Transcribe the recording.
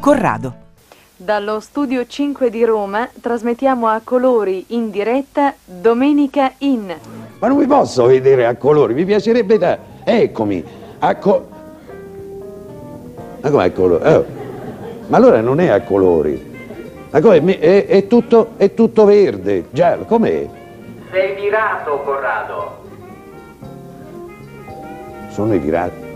Corrado. Dallo studio 5 di Roma trasmettiamo a colori in diretta Domenica in. Ma non mi posso vedere a colori, mi piacerebbe da... Eccomi, a co... Ma com'è a colori? Oh. Ma allora non è a colori. Ma come? È, è, tutto, è tutto verde. giallo, com'è? Sei virato, Corrado. Sono i virati.